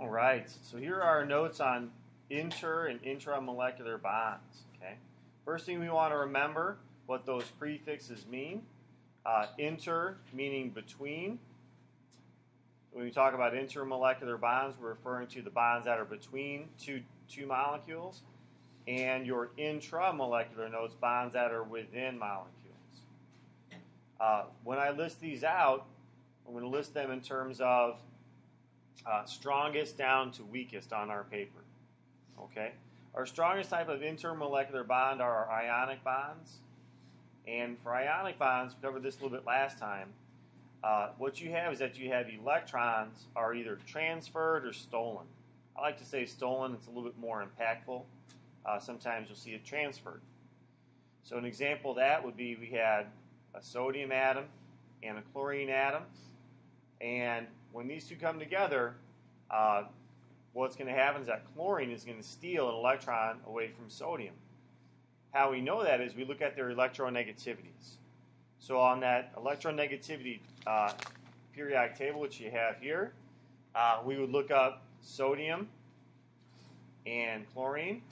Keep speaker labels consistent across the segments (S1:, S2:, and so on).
S1: All right, so here are our notes on inter and intramolecular bonds. Okay, first thing we want to remember what those prefixes mean. Uh, inter meaning between. When we talk about intermolecular bonds, we're referring to the bonds that are between two two molecules, and your intramolecular notes bonds that are within molecules. Uh, when I list these out, I'm going to list them in terms of uh, strongest down to weakest on our paper. Okay? Our strongest type of intermolecular bond are our ionic bonds. And for ionic bonds, we covered this a little bit last time. Uh, what you have is that you have electrons are either transferred or stolen. I like to say stolen, it's a little bit more impactful. Uh, sometimes you'll see it transferred. So, an example of that would be we had a sodium atom and a chlorine atom. And when these two come together, uh, what's going to happen is that chlorine is going to steal an electron away from sodium. How we know that is we look at their electronegativities. So on that electronegativity uh, periodic table, which you have here, uh, we would look up sodium and chlorine,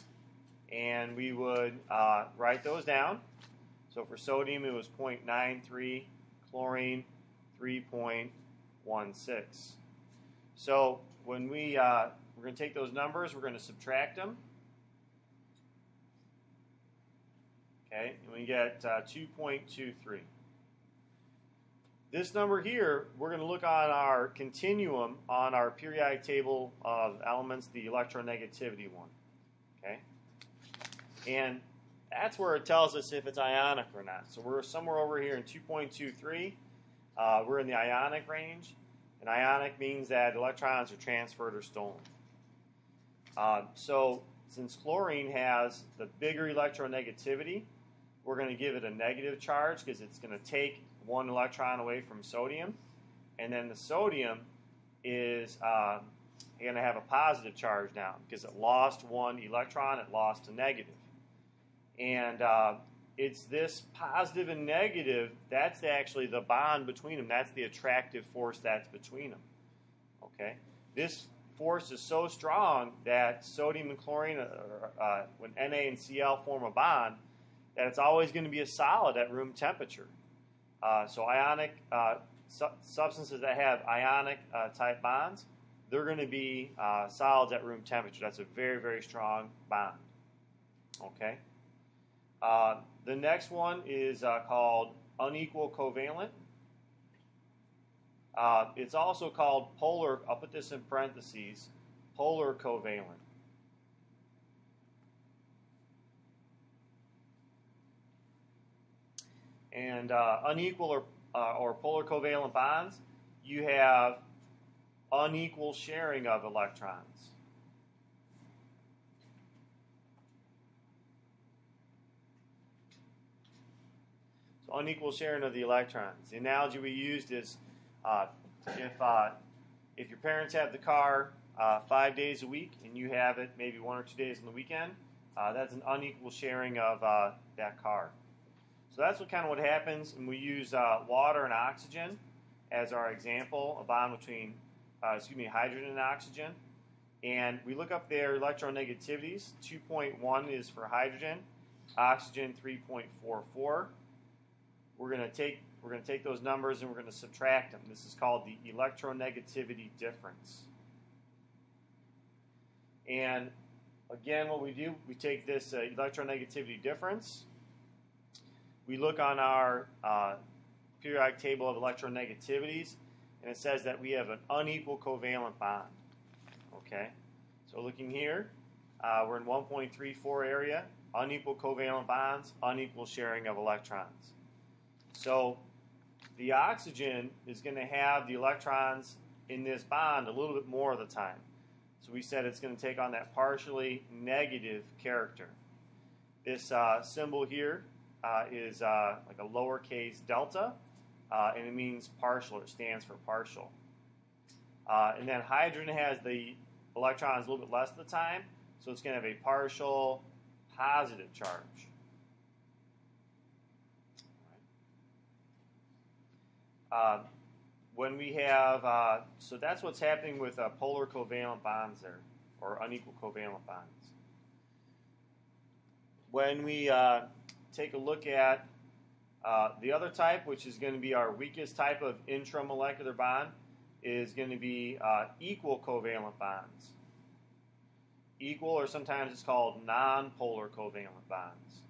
S1: and we would uh, write those down. So for sodium, it was 0.93, chlorine 3.16. So when we, uh, we're going to take those numbers, we're going to subtract them. Okay, and we get uh, 2.23. This number here, we're going to look on our continuum on our periodic table of elements, the electronegativity one. Okay, and that's where it tells us if it's ionic or not. So we're somewhere over here in 2.23. Uh, we're in the ionic range. And ionic means that electrons are transferred or stolen. Uh, so since chlorine has the bigger electronegativity, we're going to give it a negative charge because it's going to take one electron away from sodium. And then the sodium is uh, going to have a positive charge now because it lost one electron, it lost a negative. And uh, it's this positive and negative that's actually the bond between them. That's the attractive force that's between them. Okay? This force is so strong that sodium and chlorine, uh, uh, when Na and Cl form a bond, that it's always going to be a solid at room temperature. Uh, so ionic uh, su- substances that have ionic uh, type bonds, they're going to be uh, solids at room temperature. That's a very, very strong bond. Okay? Uh, the next one is uh, called unequal covalent. Uh, it's also called polar, I'll put this in parentheses, polar covalent. And uh, unequal or, uh, or polar covalent bonds, you have unequal sharing of electrons. Unequal sharing of the electrons. The analogy we used is uh, if uh, if your parents have the car uh, five days a week and you have it maybe one or two days on the weekend, uh, that's an unequal sharing of uh, that car. So that's what kind of what happens, and we use uh, water and oxygen as our example, a bond between excuse me hydrogen and oxygen. And we look up their electronegativities. 2.1 is for hydrogen, oxygen 3.44 we're going to take we're going to take those numbers and we're going to subtract them. This is called the electronegativity difference. And again, what we do, we take this uh, electronegativity difference. We look on our uh, periodic table of electronegativities, and it says that we have an unequal covalent bond. Okay, so looking here, uh, we're in 1.34 area, unequal covalent bonds, unequal sharing of electrons. So the oxygen is going to have the electrons in this bond a little bit more of the time. So we said it's going to take on that partially negative character. This uh, symbol here uh, is uh, like a lowercase delta, uh, and it means partial, it stands for partial. Uh, and then hydrogen has the electrons a little bit less of the time, so it's going to have a partial positive charge. Uh, when we have, uh, so that's what's happening with uh, polar covalent bonds there, or unequal covalent bonds. When we uh, take a look at uh, the other type, which is going to be our weakest type of intramolecular bond, is going to be uh, equal covalent bonds. Equal, or sometimes it's called non-polar covalent bonds.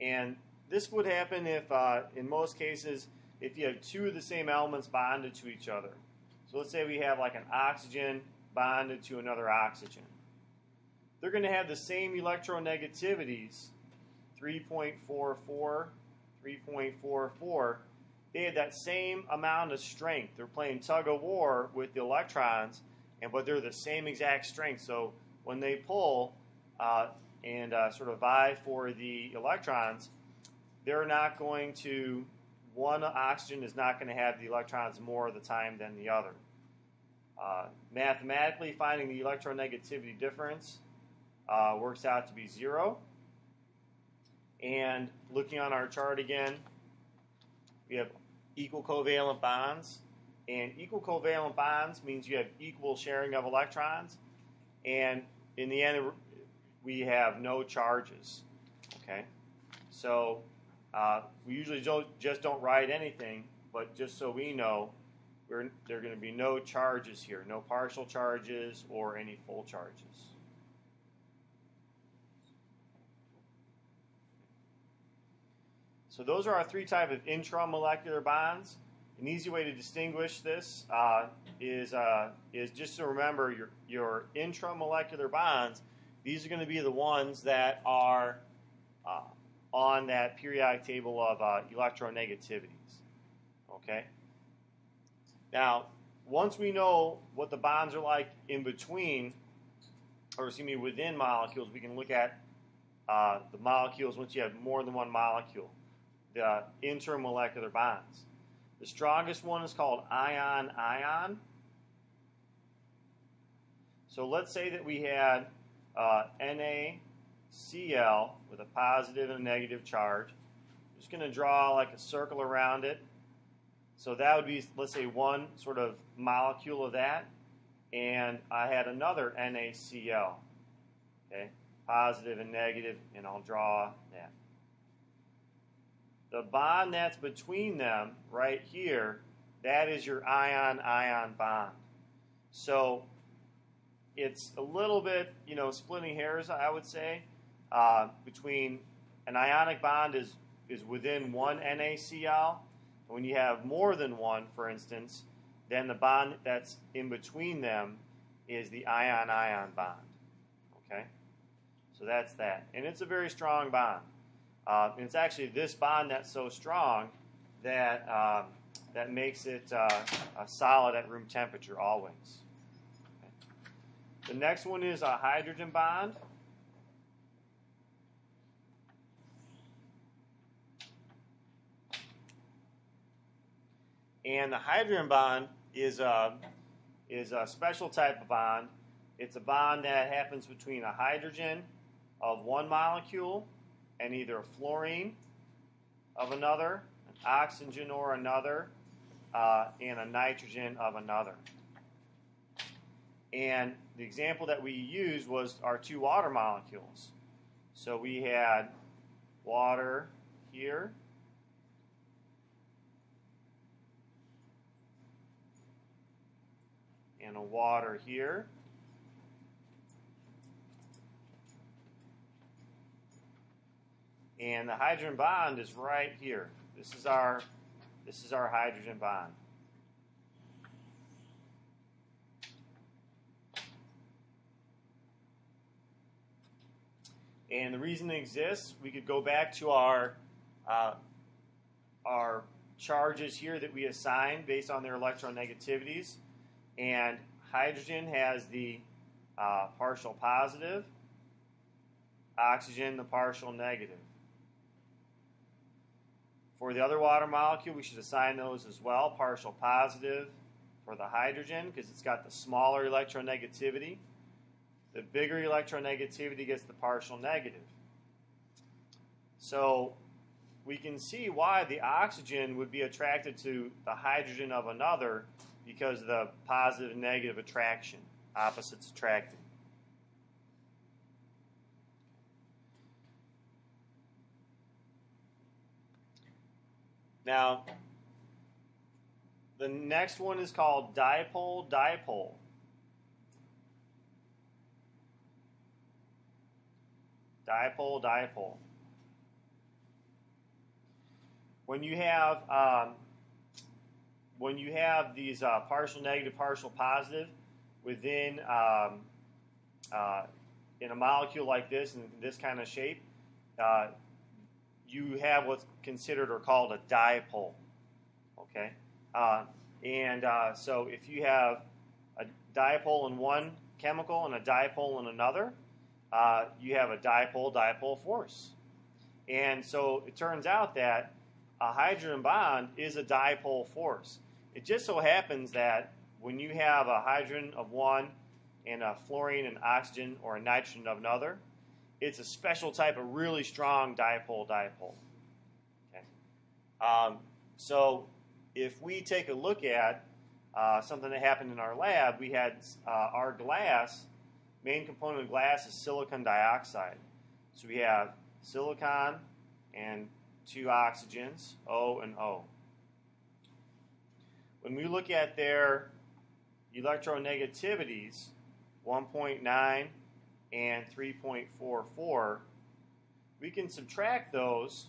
S1: And this would happen if, uh, in most cases, if you have two of the same elements bonded to each other. So let's say we have like an oxygen bonded to another oxygen. They're going to have the same electronegativities, 3.44, 3.44. They have that same amount of strength. They're playing tug of war with the electrons, and but they're the same exact strength. So when they pull, uh, and uh, sort of vie for the electrons, they're not going to, one oxygen is not going to have the electrons more of the time than the other. Uh, mathematically, finding the electronegativity difference uh, works out to be zero. And looking on our chart again, we have equal covalent bonds. And equal covalent bonds means you have equal sharing of electrons. And in the end, we have no charges. Okay, so uh, we usually don't just don't write anything, but just so we know, there are going to be no charges here, no partial charges or any full charges. So those are our three type of intramolecular bonds. An easy way to distinguish this uh, is uh, is just to remember your your intramolecular bonds these are going to be the ones that are uh, on that periodic table of uh, electronegativities. Okay? Now, once we know what the bonds are like in between, or excuse me, within molecules, we can look at uh, the molecules once you have more than one molecule, the intermolecular bonds. The strongest one is called ion-ion. So let's say that we had uh, NaCl with a positive and a negative charge. I'm just going to draw like a circle around it. So that would be, let's say, one sort of molecule of that. And I had another NaCl. Okay, positive and negative, and I'll draw that. The bond that's between them right here, that is your ion-ion bond. So it's a little bit, you know, splitting hairs, I would say, uh, between an ionic bond is, is within one NaCl. When you have more than one, for instance, then the bond that's in between them is the ion-ion bond. Okay? So that's that. And it's a very strong bond. Uh, and it's actually this bond that's so strong that, um, that makes it uh, solid at room temperature always. The next one is a hydrogen bond. And the hydrogen bond is a, is a special type of bond. It's a bond that happens between a hydrogen of one molecule and either a fluorine of another, an oxygen or another, uh, and a nitrogen of another. And the example that we used was our two water molecules. So we had water here. And a water here. And the hydrogen bond is right here. This is our this is our hydrogen bond. And the reason it exists, we could go back to our uh, our charges here that we assign based on their electronegativities. And hydrogen has the uh, partial positive, oxygen the partial negative. For the other water molecule, we should assign those as well, partial positive for the hydrogen because it's got the smaller electronegativity. The bigger electronegativity gets the partial negative. So we can see why the oxygen would be attracted to the hydrogen of another because of the positive and negative attraction, opposites attracting. Now, the next one is called dipole dipole. Dipole dipole. When you have um, when you have these uh, partial negative, partial positive within um, uh, in a molecule like this in this kind of shape, uh, you have what's considered or called a dipole. Okay, uh, and uh, so if you have a dipole in one chemical and a dipole in another, uh, you have a dipole dipole force. And so it turns out that a hydrogen bond is a dipole force. It just so happens that when you have a hydrogen of one and a fluorine and oxygen or a nitrogen of another, it's a special type of really strong dipole dipole. Okay. Um, so if we take a look at uh, something that happened in our lab, we had uh, our glass, main component of glass is silicon dioxide. So we have silicon and two oxygens, O and O. When we look at their electronegativities, 1.9 and 3.44, we can subtract those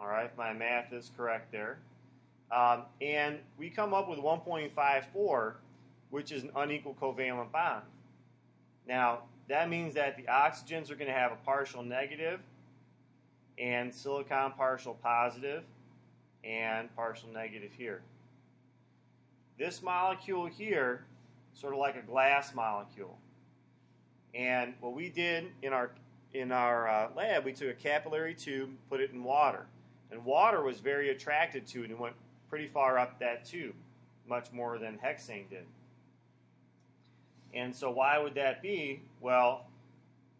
S1: All right, if my math is correct there. Um, and we come up with 1.54, which is an unequal covalent bond. Now, that means that the oxygens are going to have a partial negative and silicon partial positive and partial negative here. This molecule here, sort of like a glass molecule. And what we did in our in our uh, lab, we took a capillary tube, put it in water, and water was very attracted to it and went pretty far up that tube, much more than hexane did. And so, why would that be? Well,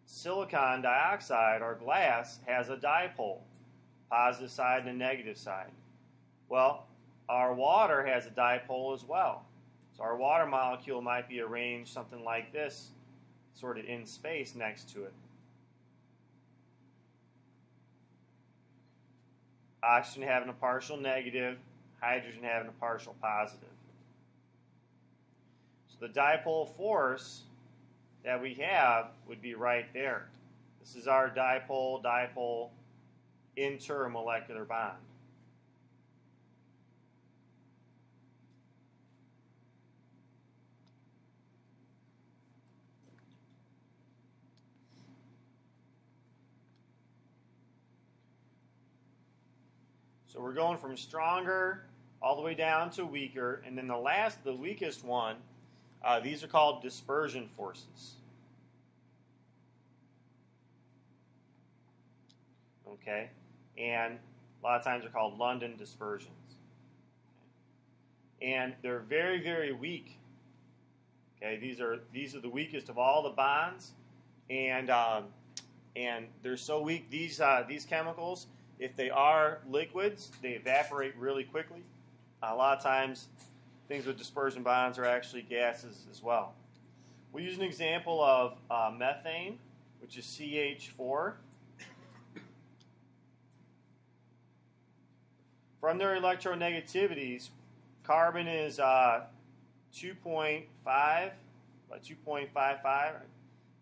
S1: silicon dioxide or glass has a dipole, positive side and a negative side. Well, our water has a dipole as well. So, our water molecule might be arranged something like this, sort of in space next to it. Oxygen having a partial negative, hydrogen having a partial positive. So the dipole force that we have would be right there. This is our dipole dipole intermolecular bond. So we're going from stronger all the way down to weaker. And then the last, the weakest one, uh, these are called dispersion forces. Okay? And a lot of times they're called London dispersions. And they're very, very weak. Okay, these are these are the weakest of all the bonds, and um, and they're so weak. These uh, these chemicals, if they are liquids, they evaporate really quickly. A lot of times, things with dispersion bonds are actually gases as well. We'll use an example of uh, methane, which is CH4. From their electronegativities, carbon is uh, 2.5 by 2.55,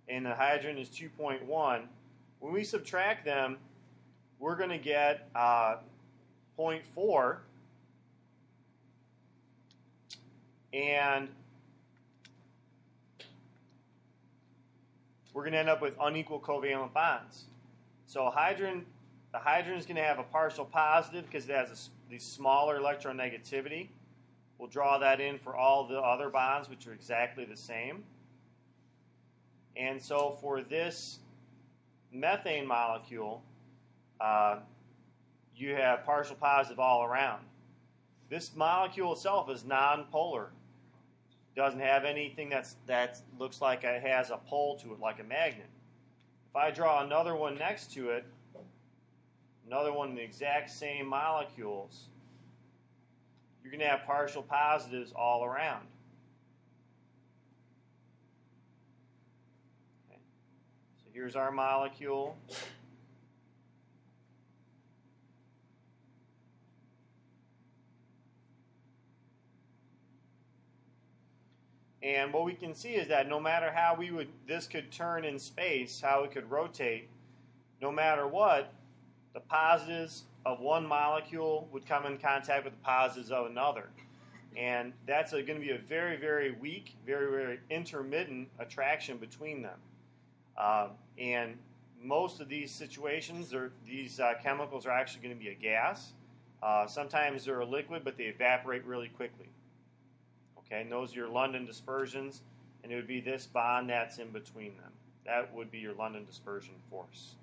S1: and the hydrogen is 2.1. When we subtract them, we're going to get uh, 0.4 and we're going to end up with unequal covalent bonds. So hydrogen, the hydrogen is going to have a partial positive because it has a, the smaller electronegativity. We'll draw that in for all the other bonds, which are exactly the same. And so for this methane molecule, uh, you have partial positive all around. This molecule itself is nonpolar. Doesn't have anything that's that looks like it has a pole to it, like a magnet. If I draw another one next to it, another one the exact same molecules, you're going to have partial positives all around. Okay. So here's our molecule. And what we can see is that no matter how we would, this could turn in space, how it could rotate, no matter what, the positives of one molecule would come in contact with the positives of another. And that's going to be a very, very weak, very, very intermittent attraction between them. Uh, and most of these situations, or these uh, chemicals are actually going to be a gas. Uh, sometimes they're a liquid, but they evaporate really quickly. Okay, and those are your London dispersions, and it would be this bond that's in between them. That would be your London dispersion force.